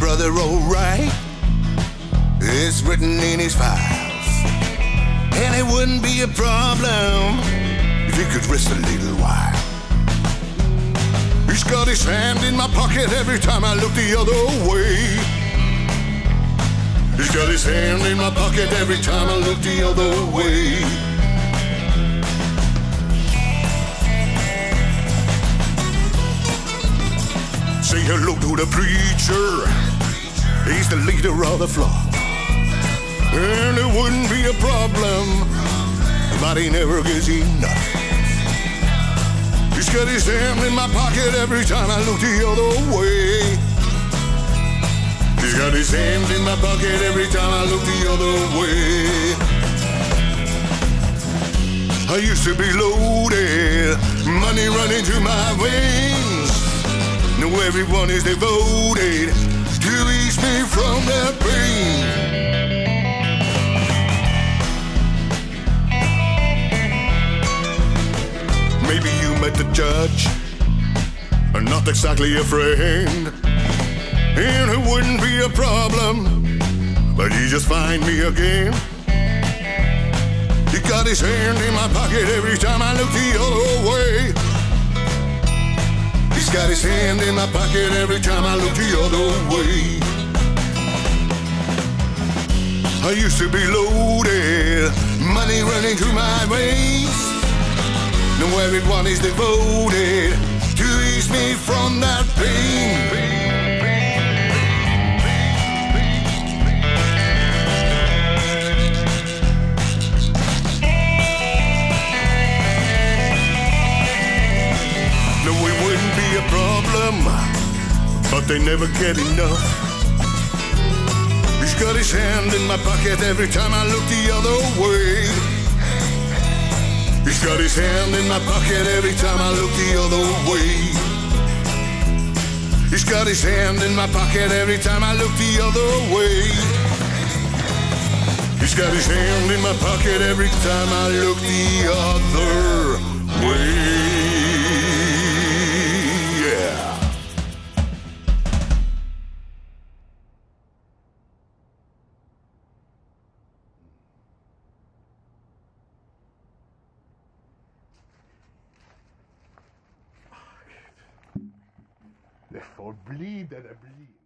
brother alright. It's written in his files. And it wouldn't be a problem if he could rest a little while. He's got his hand in my pocket every time I look the other way. He's got his hand in my pocket every time I look the other way. Hello to the preacher. He's the leader of the flock. And it wouldn't be a problem, but he never gets enough. He's got his hand in my pocket every time I look the other way. He's got his hand in my pocket every time I look the other way. I used to be loaded, money running through my veins. Everyone is devoted to ease me from that pain. Maybe you met the judge, and not exactly a friend. And it wouldn't be a problem, but he just find me again. He got his hand in my pocket every time I look the other way. His hand in my pocket every time I look the other way. I used to be loaded, money running through my veins. Now everyone is devoted problem, but they never get enough. He's got his hand in my pocket every time I look the other way. He's got his hand in my pocket every time I look the other way. He's got his hand in my pocket every time I look the other way. He's got his hand in my pocket every time I look the other way. Det får bli det det blir.